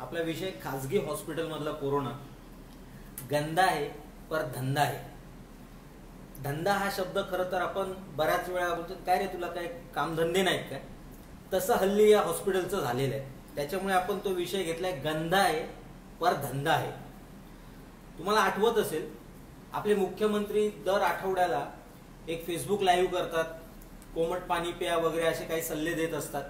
आपला विषय खाजगी हॉस्पिटलमधला कोरोना गंदा आहे पर धंदा आहे. धंदा हा शब्द खरं तर आपण बऱ्याच वेळा बोलतो काय रे तुला काय कामधंदे नाहीत काय? तसं हल्ली या हॉस्पिटलचं झालेलं आहे. त्याच्यामुळे आपण तो विषय घेतलाय गंदा आहे पर धंदा आहे. तुम्हाला आठवत असेल आपले मुख्यमंत्री दर आठवड्याला एक फेसबुक लाईव्ह करतात कोमट पाणी प्या वगैरे असे काही सल्ले देत असतात.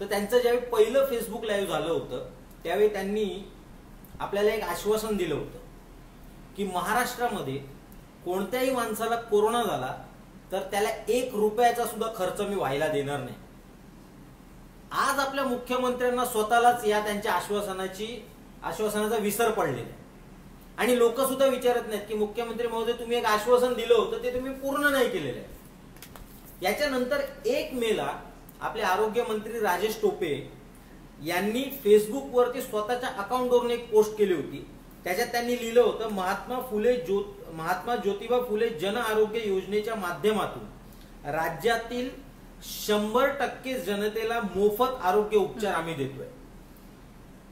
तर त्यांचं ज्यावेळी पहिलं फेसबुक लाईव्ह झालं होतं त्यावेळी त्यांनी आपल्याला एक आश्वासन दिलं होतं की महाराष्ट्रामध्ये कोणत्याही माणसाला कोरोना झाला तर त्याला एक रुपयाचा सुद्धा खर्च मी व्हायला देणार नाही. आज आपल्या मुख्यमंत्र्यांना स्वतःलाच या त्यांच्या आश्वासनाची आश्वासनाचा विसर पडलेला आहे. आणि लोक सुद्धा विचारत नाहीत की मुख्यमंत्री महोदय तुम्ही एक आश्वासन दिलं होतं ते तुम्ही पूर्ण नाही केलेलं आहे. याच्यानंतर एक मेला आपले आरोग्य मंत्री राजेश टोपे यांनी फेसबुकवरती स्वतःच्या अकाउंटवरून एक पोस्ट केली होती. त्याच्यात त्यांनी लिहिलं होतं महात्मा फुले ज्योत महात्मा ज्योतिबा फुले जन आरोग्य योजनेच्या माध्यमातून राज्यातील शंभर टक्के जनतेला मोफत आरोग्य उपचार आम्ही देतोय.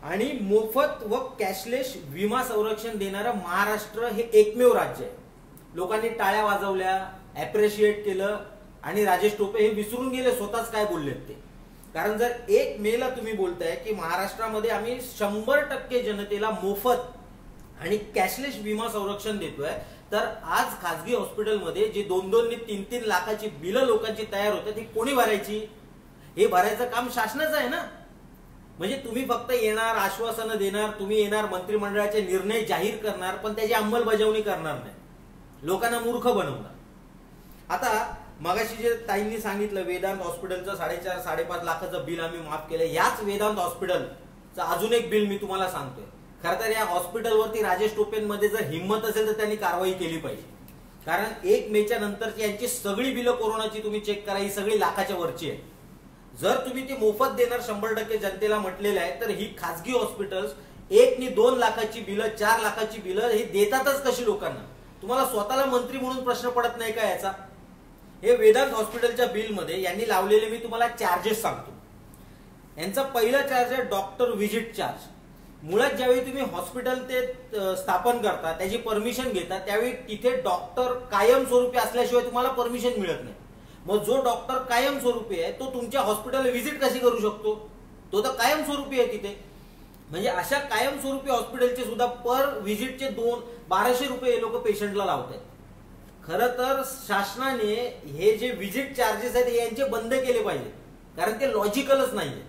आणि मोफत व कॅशलेस विमा संरक्षण देणारं महाराष्ट्र हे एकमेव राज्य आहे. लोकांनी टाळ्या वाजवल्या अप्रिशिएट केलं आणि राजेश टोपे हे विसरून गेले स्वतःच काय बोललेत ते? कारण जर एक मेला तुम्ही बोलताय की महाराष्ट्रामध्ये आम्ही शंभर टक्के जनतेला मोफत आणि कॅशलेस विमा संरक्षण देतोय तर आज खासगी हॉस्पिटलमध्ये जी दोन दोन तीन तीन लाखाची बिलं लोकांची तयार होतात ती कोणी भरायची? हे भरायचं काम शासनाचं आहे ना? म्हणजे तुम्ही फक्त येणार आश्वासनं देणार तुम्ही येणार मंत्रिमंडळाचे निर्णय जाहीर करणार पण त्याची अंमलबजावणी करणार नाही. लोकांना मूर्ख बनवणार. आता मगाशी जे ताईंनी सांगितलं वेदांत हॉस्पिटलचं साडेचार साडेपाच लाखाचं बिल आम्ही माफ केलं याच वेदांत हॉस्पिटलचं अजून एक बिल मी तुम्हाला सांगतोय. खरं तर या हॉस्पिटलवरती राजेश टोपेंमध्ये जर हिंमत असेल तर त्यांनी कारवाई केली पाहिजे. कारण एक मेच्या नंतरची यांची सगळी बिलं कोरोनाची तुम्ही चेक करा ही सगळी लाखाच्या वरची आहे जर तुम्ही ती मोफत देणार शंभर टक्के जनतेला म्हटलेलं आहे तर ही खासगी हॉस्पिटल्स एक नि दोन लाखाची बिलं चार लाखाची बिलं ही देतातच कशी लोकांना? तुम्हाला स्वतःला मंत्री म्हणून प्रश्न पडत नाही का याचा? हे वेदांत हॉस्पिटलच्या बिलमध्ये यांनी लावलेले मी तुम्हाला चार्जेस सांगतो. यांचा पहिला चार्ज आहे डॉक्टर व्हिजिट चार्ज मुळात ज्यावेळी तुम्ही हॉस्पिटल ते स्थापन करता त्याची परमिशन घेता त्यावेळी तिथे डॉक्टर कायमस्वरूपी असल्याशिवाय तुम्हाला परमिशन मिळत नाही. मग जो डॉक्टर कायमस्वरूपी आहे तो तुमच्या हॉस्पिटल व्हिजिट कशी करू शकतो? तो तर कायमस्वरूपी आहे तिथे. म्हणजे अशा कायमस्वरूपी हॉस्पिटलचे सुद्धा पर व्हिजिटचे दोन बाराशे रुपये हे लोक पेशंटला लावत आहेत खरं तर शासनाने हे जे व्हिजिट चार्जेस आहेत यांचे बंद केले पाहिजे कारण ते लॉजिकलच नाहीये.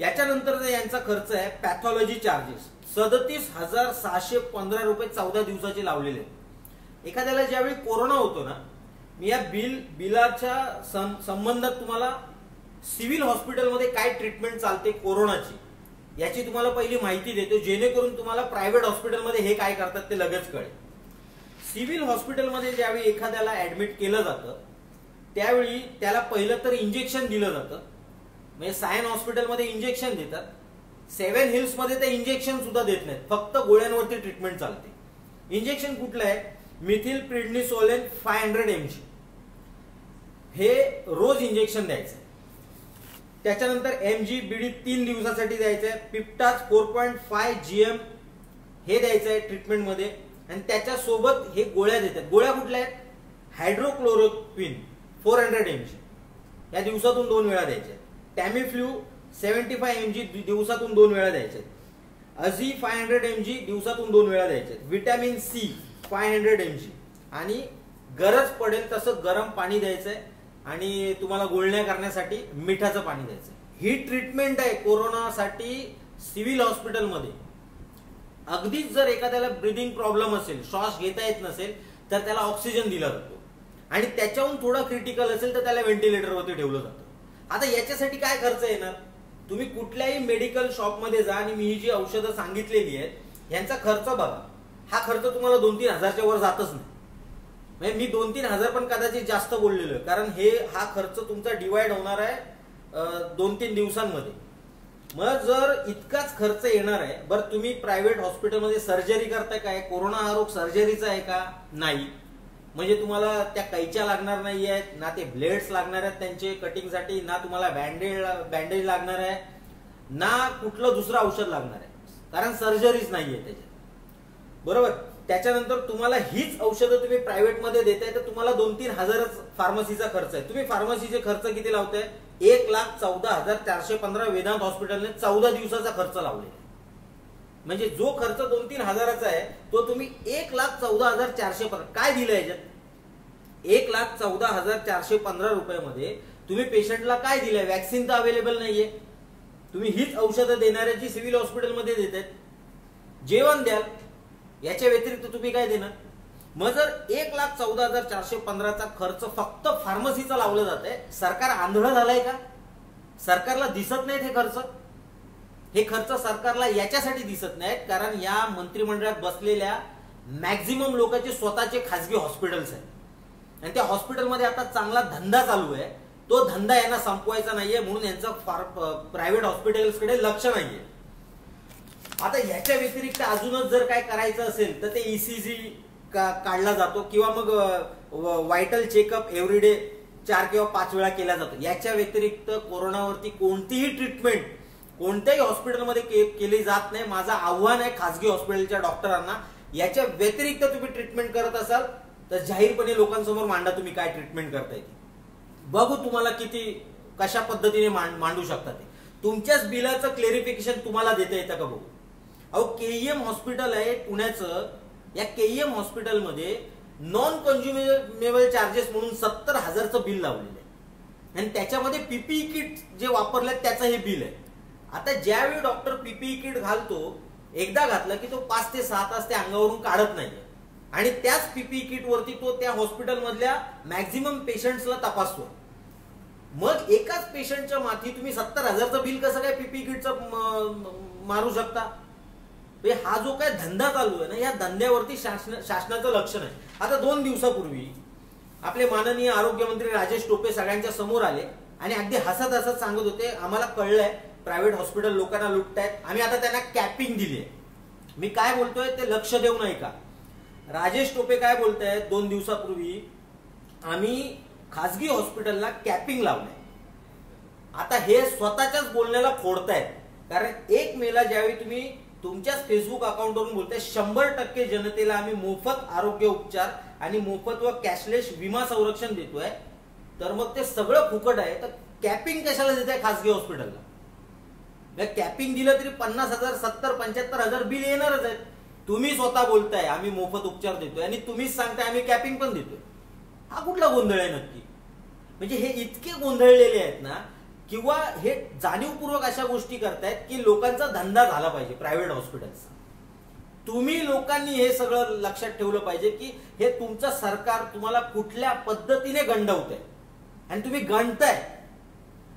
याच्यानंतर यांचा खर्च आहे पॅथॉलॉजी चार्जेस सदतीस हजार सहाशे पंधरा रुपये चौदा दिवसाचे लावलेले एखाद्याला ज्यावेळी कोरोना होतो ना मी या बिल बिलाच्या संबंधात तुम्हाला सिव्हिल हॉस्पिटलमध्ये काय ट्रीटमेंट चालते कोरोनाची याची तुम्हाला पहिली माहिती देतो. जेणेकरून तुम्हाला प्रायव्हेट हॉस्पिटलमध्ये हे काय करतात ते लगेच कळेल. सिव्हिल हॉस्पिटलमध्ये ज्यावेळी एखाद्याला ऍडमिट केलं जातं त्यावेळी त्याला पहिलं तर इंजेक्शन दिलं जातं. म्हणजे सायन हॉस्पिटलमध्ये इंजेक्शन देतात. सेव्हन हिल्समध्ये ते इंजेक्शन सुद्धा देत नाहीत. फक्त गोळ्यांवरती ट्रीटमेंट चालते. इंजेक्शन कुठलं आहे? Methyl prednisolone five hundred M G. हे रोज इंजेक्शन द्यायचं. त्याच्यानंतर एम जी बीडी तीन दिवसासाठी द्यायचं आहे. Piptaz four point five G M हे द्यायचं आहे ट्रीटमेंटमध्ये. आणि त्याच्यासोबत हे गोळ्या देतात. गोळ्या कुठल्या आहेत? Hydroxychloroquine four hundred M G या दिवसातून दोन वेळा द्यायच्या Tamiflu seventy five M G दिवसातून दोन वेळा द्यायचे. Azee five hundred M G दिवसातून दोन वेळा द्यायचे. Vitamin C five hundred M G आणि गरज पडेल तसं गरम पाणी द्यायचंय आणि तुम्हाला गोळण्या करण्यासाठी मिठाचं पाणी द्यायचं ही ट्रीटमेंट आहे कोरोनासाठी सिव्हिल हॉस्पिटलमध्ये अगदीच जर एखाद्याला ब्रिदिंग प्रॉब्लेम असेल श्वास घेता येत नसेल तर त्याला ऑक्सिजन दिला जातो. आणि त्याच्याहून थोडं क्रिटिकल असेल तर त्याला व्हेंटिलेटरवरती ठेवलं जातं. आता याच्यासाठी काय खर्च येणार? तुम्ही कुठल्याही मेडिकल शॉपमध्ये जा आणि मी ही जी औषधं सांगितलेली आहेत यांचा खर्च बघा. हा खर्च तुम्हाला दोन तीन हजारच्या वर जातच नाही. म्हणजे मी दोन तीन हजार पण कदाचित जास्त बोललेलो कारण हे हा खर्च तुमचा डिवाइड होणार आहे दोन तीन दिवसांमध्ये. मग जर इतकाच खर्च येणार आहे बरं तुम्ही प्रायव्हेट हॉस्पिटलमध्ये सर्जरी करताय काय? कोरोना हा रोग सर्जरीचा आहे का? नाही. म्हणजे तुम्हाला त्या कैच्या लागणार नाही आहेत ना ते ब्लेड्स लागणार आहेत त्यांचे कटिंगसाठी ना तुम्हाला बँडेज बँडेज लागणार आहे ना कुठलं दुसरं औषध लागणार आहे. कारण सर्जरीच नाहीये त्याच्यात. बरोबर? त्याच्यानंतर तुम्हाला हीच औषधं तुम्ही प्रायव्हेटमध्ये देताय तर तुम्हाला दोन तीन हजारच फार्मसीचा खर्च आहे. तुम्ही फार्मसीचे खर्च किती लावताय? एक लाख चौदा हजार चारशे पंधरा वेदांत हॉस्पिटलने चौदा दिवसाचा खर्च लावलेला म्हणजे जो खर्च दोन तीन हजाराचा आहे तो तुम्ही एक लाख चौदा हजार चारशे पंधरा काय दिलं याच्यात? एक लाख चौदा हजार चारशे पंधरा रुपयामध्ये तुम्ही पेशंटला काय दिलंय? वॅक्सिन तर अवेलेबल नाहीये. तुम्ही हीच औषधं देणाऱ्याची सिव्हिल हॉस्पिटलमध्ये देत आहेत जेवण द्याल. याच्या व्यतिरिक्त तुम्ही काय देणार? मग जर एक लाख चौदा हजार चारशे पंधराचा खर्च फक्त फार्मसीचा लावला जात आहे सरकार आंधळं झालंय का? सरकारला दिसत नाहीत हे खर्च? हे खर्च सरकारला याच्यासाठी दिसत नाहीत कारण या मंत्रिमंडळात बसलेल्या मॅक्झिमम लोकांचे स्वतःचे खासगी हॉस्पिटल्स आहेत. आणि त्या हॉस्पिटलमध्ये आता चांगला धंदा चालू आहे. तो धंदा यांना संपवायचा नाहीये म्हणून यांचं फार प्रायव्हेट हॉस्पिटल्सकडे लक्ष नाहीये. आता ह्याच्या व्यतिरिक्त अजूनच जर काय करायचं असेल तर ते ईसीजी काढला जातो किंवा मग व्हायटल चेकअप एव्हरीडे चार किंवा पाच वेळा केला जातो. याच्या व्यतिरिक्त कोरोनावरती कोणतीही ट्रीटमेंट कोणत्याही हॉस्पिटलमध्ये केली जात नाही. माझं आव्हान आहे खासगी हॉस्पिटलच्या डॉक्टरांना याच्या व्यतिरिक्त तुम्ही ट्रीटमेंट करत असाल तर जाहीरपणे लोकांसमोर मांडा तुम्ही काय ट्रीटमेंट करता येते बघू तुम्हाला किती कशा पद्धतीने मांडू शकता ते. तुमच्याच बिलाचं क्लेरिफिकेशन तुम्हाला देता येतं का बघू? अहो केईएम हॉस्पिटल आहे पुण्याचं. या केईएम हॉस्पिटलमध्ये नॉन कन्झ्युमेबल चार्जेस म्हणून सत्तर हजारचं बिल लावलेलं आहे. आणि त्याच्यामध्ये पीपीई किट जे वापरले त्याचं हे बिल आहे. आता ज्यावेळी डॉक्टर पीपीई किट घालतो एकदा घातलं की तो पाच ते सहा तास ते अंगावरून काढत नाही आणि त्याच पीपीई किट वरती तो त्या हॉस्पिटलमधल्या मॅक्झिमम पेशंट्सला तपासतो. मग एकाच पेशंटच्या माथी तुम्ही सत्तर हजारचं बिल कसं काय पीपी किटचं मारू शकता? म्हणजे हा जो काय धंदा चालू आहे ना या धंद्यावरती शासनाचं लक्ष नाही. आता दोन दिवसापूर्वी आपले माननीय आरोग्यमंत्री राजेश टोपे सगळ्यांच्या समोर आले आणि अगदी हसत हसत सांगत होते आम्हाला कळलंय प्रायव्हेट हॉस्पिटल लोकांना लुटतायत. आम्ही आता त्यांना कॅपिंग दिली आहे मी काय बोलतोय ते लक्ष देऊ नाही का राजेश टोपे काय बोलतायत दोन दिवसापूर्वी आम्ही खासगी हॉस्पिटलला कॅपिंग लावलंय. आता हे स्वतःच्याच बोलण्याला फोडतायत. कारण एक मेला ज्यावेळी तुम्ही तुमच्याच फेसबुक अकाउंटवरून बोलतोय शंभर टक्के जनतेला आम्ही मोफत आरोग्य उपचार आणि मोफत व कॅशलेस विमा संरक्षण देतोय. तर मग ते सगळं फुकट आहे तर कॅपिंग कशाला देत आहे खासगी हॉस्पिटलला? कॅपिंग दिलं तरी पन्नास हजार सत्तर पंच्याहत्तर हजार बिल येणारच आहेत. तुम्ही स्वतः बोलताय आम्ही मोफत उपचार देतोय आणि तुम्हीच सांगताय आम्ही कॅपिंग पण देतोय. हा कुठला गोंधळ आहे नक्की? म्हणजे हे इतके गोंधळलेले आहेत ना किंवा हे जाणीवपूर्वक अशा गोष्टी करतायत की लोकांचा धंदा झाला पाहिजे प्रायव्हेट हॉस्पिटलचा तुम्ही लोकांनी हे सगळं लक्षात ठेवलं पाहिजे की हे तुमचं सरकार तुम्हाला कुठल्या पद्धतीने गंडवत आहे आणि तुम्ही गणताय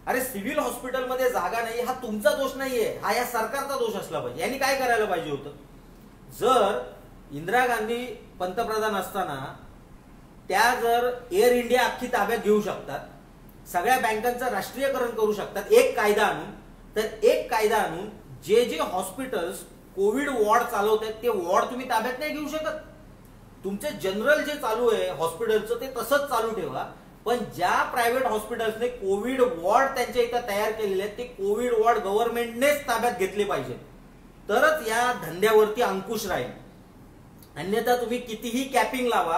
अरे सिव्हिल हॉस्पिटलमध्ये जागा नाही हा तुमचा दोष नाहीये हा या सरकारचा दोष असला पाहिजे. यांनी काय करायला पाहिजे होतं? जर इंदिरा गांधी पंतप्रधान असताना त्या जर एअर इंडिया अख्खी ताब्यात घेऊ शकतात सगळ्या बँकांचं राष्ट्रीयकरण करू शकतात एक कायदा आणून. तर एक कायदा आणून जे जे हॉस्पिटल्स कोविड वॉर्ड चालवत आहेत ते वॉर्ड तुम्ही ताब्यात नाही घेऊ शकत. तुमचे जनरल जे चालू आहे हॉस्पिटलचं ते तसंच चालू ठेवा. पण ज्या प्रायव्हेट हॉस्पिटल्सने कोविड वॉर्ड त्यांच्या इथं तयार केलेले आहेत ते कोविड वॉर्ड गव्हर्नमेंटनेच ताब्यात घेतले पाहिजे. तरच या धंद्यावरती अंकुश राहील. अन्यथा तुम्ही कितीही कॅपिंग लावा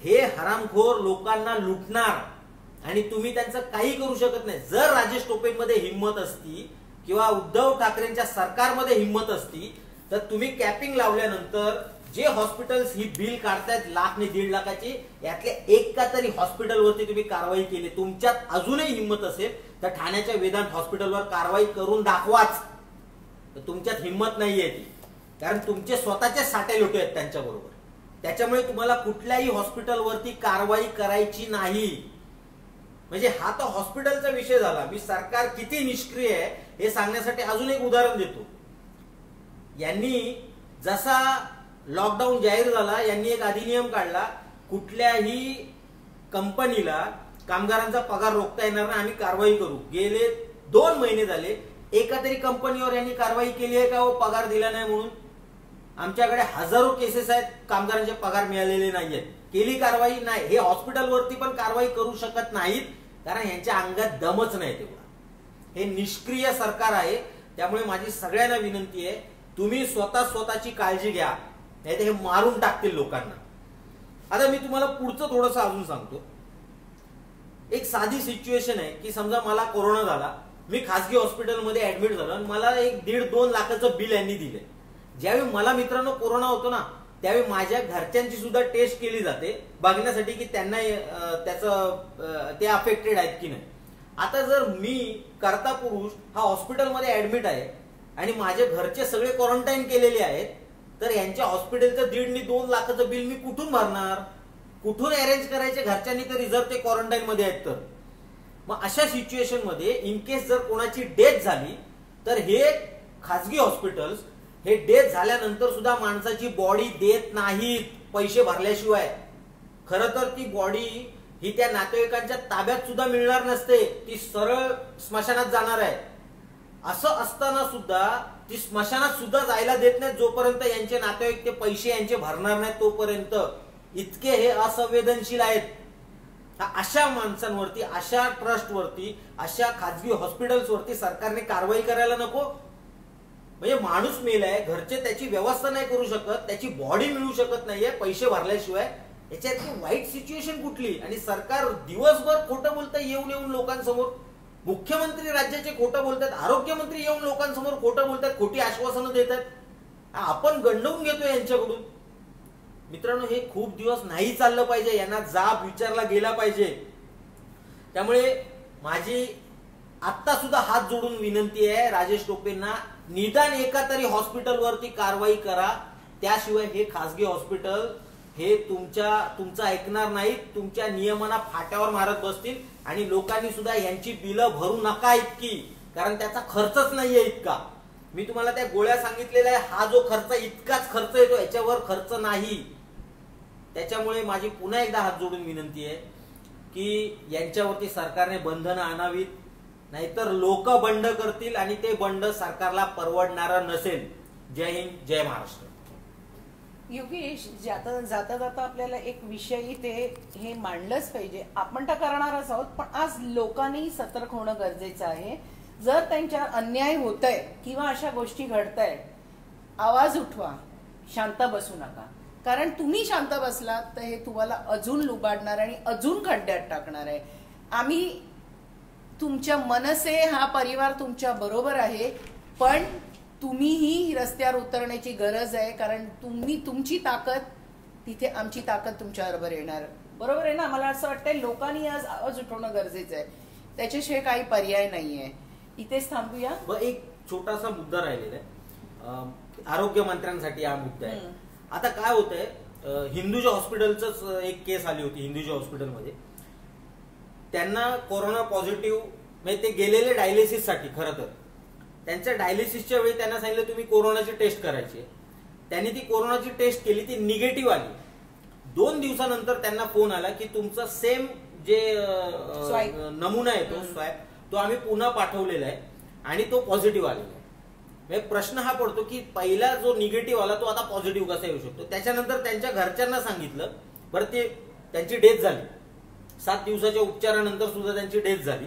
हे हरामखोर लोकांना लुटणार. आणि तुम्ही त्यांचं काही करू शकत नाही. जर राजेश टोपेंमध्ये हिंमत असती किंवा उद्धव ठाकरेंच्या सरकारमध्ये हिंमत असती तर तुम्ही कॅपिंग लावल्यानंतर जे हॉस्पिटल्स ही बिल काढतायत लाख ने दीड लाखाची यातल्या एका तरी हॉस्पिटलवरती तुम्ही कारवाई केली. तुमच्यात अजूनही हिंमत असेल तर ठाण्याच्या वेदांत हॉस्पिटलवर कारवाई करून दाखवाच. तर तुमच्यात हिंमत नाहीये ती. कारण तुमचे स्वतःचे साठे लोटे आहेत त्यांच्या बरोबर त्याच्यामुळे तुम्हाला कुठल्याही हॉस्पिटलवरती कारवाई करायची नाही. म्हणजे हा तर हॉस्पिटलचा विषय झाला. मी सरकार किती निष्क्रिय आहे हे सांगण्यासाठी अजून एक उदाहरण देतो. यांनी जसा लॉकडाऊन जाहीर झाला यांनी एक अधिनियम काढला कुठल्याही कंपनीला कामगारांचा पगार रोखता येणार नाही आम्ही कारवाई करू. गेले दोन महिने झाले एका तरी कंपनीवर यांनी कारवाई केली आहे का व पगार दिला नाही म्हणून. आमच्याकडे हजारो केसेस आहेत कामगारांचे पगार मिळालेले नाही आहेत केली कारवाई नाही. हे हॉस्पिटलवरती पण कारवाई करू शकत नाहीत. कारण यांच्या अंगात दमच नाही तेवढा. हे निष्क्रिय सरकार आहे त्यामुळे माझी सगळ्यांना विनंती आहे तुम्ही स्वतः स्वतःची काळजी घ्या नाही हे मारून टाकतील लोकांना. आता मी तुम्हाला पुढचं थोडंसं अजून सांगतो. एक साधी सिच्युएशन आहे की समजा मला कोरोना झाला मी खासगी हॉस्पिटलमध्ये ऍडमिट झालो आणि मला एक दीड दोन लाखाचं बिल यांनी दिलं ज्यावेळी मला मित्रांनो कोरोना होतो ना त्यावेळी माझ्या घरच्यांची सुद्धा टेस्ट केली जाते बघण्यासाठी की त्यांना त्याचं ते अफेक्टेड आहेत की नाही. आता जर मी करता पुरुष हा हॉस्पिटलमध्ये ऍडमिट आहे आणि माझे घरचे सगळे क्वारंटाईन केलेले आहेत तर यांच्या हॉस्पिटलचं दीडनी दोन लाखाचं बिल मी कुठून भरणार? कुठून अरेंज करायचे घरच्यांनी तर रिझर्व ते क्वारंटाईन मध्ये आहेत तर? मग अशा सिच्युएशनमध्ये इन केस जर कोणाची डेथ झाली तर हे खाजगी हॉस्पिटल्स हे डेथ झाल्यानंतर सुद्धा माणसाची बॉडी देत नाहीत पैसे भरल्याशिवाय. खर तर ती बॉडी ही त्या नातेवाईकांच्या ताब्यात सुद्धा मिळणार नसते. ती सरळ स्मशानात जाणार आहे. असं असताना सुद्धा ती स्मशानात सुद्धा जायला देत नाही जोपर्यंत यांचे नातेवाईक ते पैसे यांचे भरणार नाही तोपर्यंत. इतके हे असंवेदनशील आहेत. अशा माणसांवरती अशा ट्रस्टवरती अशा खाजगी हॉस्पिटल्सवरती सरकारने कारवाई करायला नको. म्हणजे माणूस मेलाय घरचे त्याची व्यवस्था नाही करू शकत त्याची बॉडी मिळू शकत नाहीये पैसे भरल्याशिवाय. याच्यात वाईट सिच्युएशन कुठली? आणि सरकार दिवसभर खोटं बोलतं येऊन येऊन लोकांसमोर. मुख्यमंत्री राज्याचे खोटं बोलतात आरोग्यमंत्री येऊन लोकांसमोर खोटं बोलतात खोटी आश्वासनं देतात. आपण गंडवून घेतो यांच्याकडून. मित्रांनो हे खूप दिवस नाही चाललं पाहिजे यांना जाब विचारला गेला पाहिजे. त्यामुळे माझी आत्ता सुद्धा हात जोडून विनंती आहे राजेश टोपेंना निदान एका तरी हॉस्पिटलवरती कारवाई करा. त्याशिवाय हे खासगी हॉस्पिटल हे तुमच्या तुमचं ऐकणार नाहीत. तुमच्या नियमांना फाट्यावर मारत बसतील. आणि लोकांनी सुद्धा यांची बिलं भरू नका इतकी. कारण त्याचा खर्चच नाहीये इतका. मी तुम्हाला त्या गोळ्या सांगितलेल्या आहे. हा जो खर्च इतकाच खर्च येतो. याच्यावर खर्च नाही. त्याच्यामुळे माझी पुन्हा एकदा हात जोडून विनंती आहे की यांच्यावरती सरकारने बंधनं आणावीत. नाहीतर लोक बंड करतील आणि ते बंड सरकारला परवडणारा नसेल. जय हिंद जय महाराष्ट्र. योगेश जाता जाता जाता आपल्याला एक विषय ते हे मांडलंच पाहिजे. आपण तर करणारच आहोत पण आज लोकांनी सतर्क होणं गरजेचं आहे. जर त्यांच्या अन्याय होत आहे किंवा अशा गोष्टी घडत आहेत आवाज उठवा. शांत बसू नका. कारण तुम्ही शांत बसलात तर हे तुम्हाला अजून लुबाडणार आणि अजून खड्ड्यात टाकणार आहे. आम्ही तुमच्या मनसे हा परिवार तुमच्या बरोबर आहे पण तुम्हीही रस्त्यावर उतरण्याची गरज आहे कारण तुम्ही तुमची ताकद तिथे आमची ताकद तुमच्या बरोबर येणार. बरोबर आहे ना? मला असं वाटतंय लोकांनी आज आवाज उठवणं गरजेचं आहे. त्याच्याशिवाय काही पर्याय नाहीये. इथेच थांबूया. व एक छोटासा मुद्दा राहिलेला आहे. आरोग्य मंत्र्यांसाठी हा मुद्दा आहे. आता काय होतंय अं, हिंदुजा हॉस्पिटलच एक केस आली होती हिंदुजा हॉस्पिटलमध्ये. त्यांना कोरोना पॉझिटिव्ह म्हणजे ते गेलेले डायलिसिससाठी खरं तर. त्यांच्या डायलिसिसच्या वेळी त्यांना सांगितलं तुम्ही कोरोनाची टेस्ट करायची. त्यांनी ती कोरोनाची टेस्ट केली ती निगेटिव्ह आली. दोन दिवसानंतर त्यांना फोन आला की तुमचा सेम जे नमुना आहे तो तो आम्ही पुन्हा पाठवलेला आहे आणि तो पॉझिटिव्ह आलेला आहे. म्हणजे प्रश्न हा पडतो की पहिला जो निगेटिव्ह आला तो आता पॉझिटिव्ह कसा येऊ शकतो? त्याच्यानंतर त्यांच्या घरच्यांना सांगितलं बरं ते त्यांची डेथ झाली. सात दिवसाच्या उपचारानंतर सुद्धा त्यांची डेथ झाली.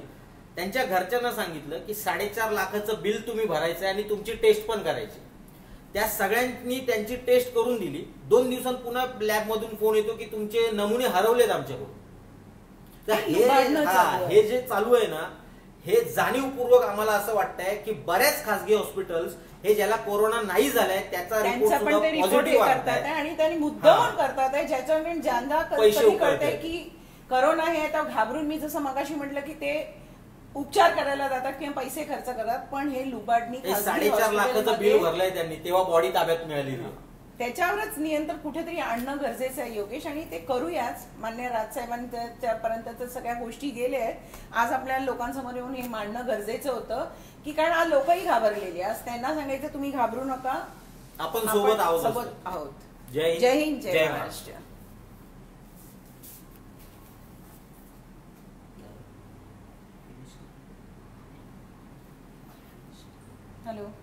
त्यांच्या घरच्यांना सांगितलं की साडेचार लाखाचं बिल तुम्ही भरायचं आणि तुमची टेस्ट पण करायची. त्या सगळ्यांनी त्यांची टेस्ट करून दिली. दोन दिवसांत पुन्हा लॅब मधून फोन येतो की तुमचे नमुने हरवलेत आमच्याकडून. तर हे जे चालू आहे ना हे जाणीवपूर्वक आम्हाला असं वाटतंय की बऱ्याच खासगी हॉस्पिटल्स हे ज्याला कोरोना नाही झालाय त्याचा रिपोर्ट सुद्धा पॉझिटिव्ह करतात आणि त्यांनी मुद्दामून हा. करतात आहे ज्याच्यामुळे ज्यांना क- पैसे की करोना हे आता घाबरून मी जसं मगाशी म्हटलं की ते उपचार करायला जातात किंवा पैसे खर्च करतात पण हे लुबाडणी साडेचार लाखाचं बिल भरलंय त्यांनी तेव्हा बॉडी ताब्यात मिळालेली आहे. त्याच्यावरच नियंत्रण कुठेतरी आणणं गरजेचं आहे योगेश आणि ते करूयाच. मान्य राजसाहेबांच्यापर्यंत सगळ्या गोष्टी गेल्या आहेत. आज आपल्या लोकांसमोर येऊन हे मांडणं गरजेचं होतं की कारण आज लोकही घाबरलेली आज त्यांना सांगायचं तुम्ही घाबरू नका. आपण सोबत आहोत सोबत असं. आहोत. जय हिंद, जय महाराष्ट्र. Alô.